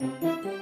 Thank you.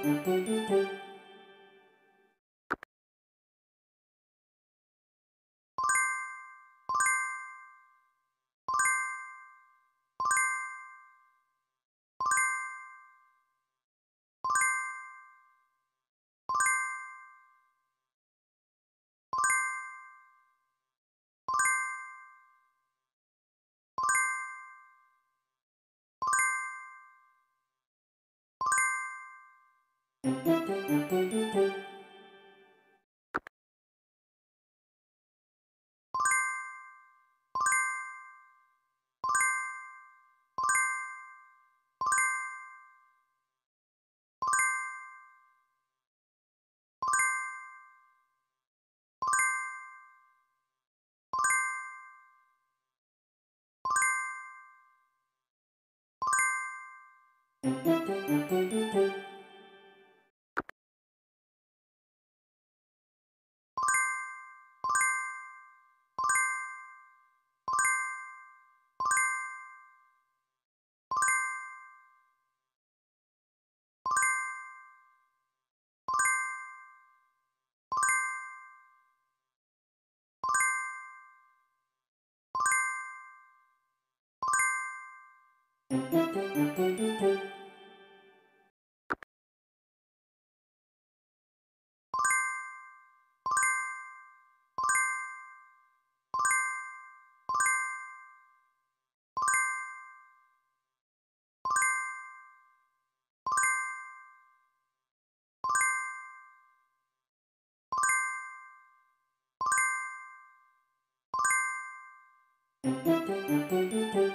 Música Thank you.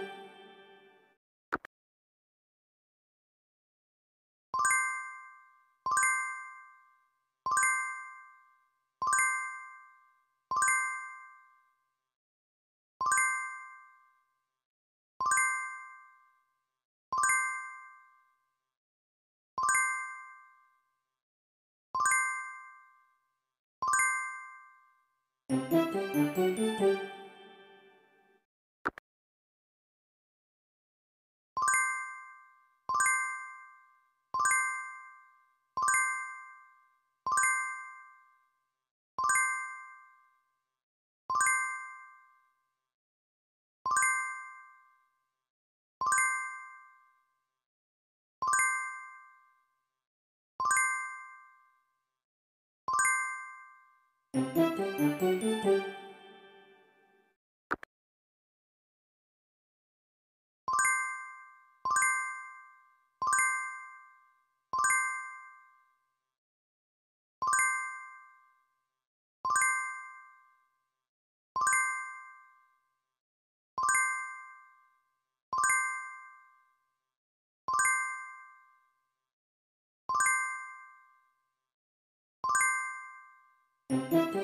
Mm-hmm. Thank you.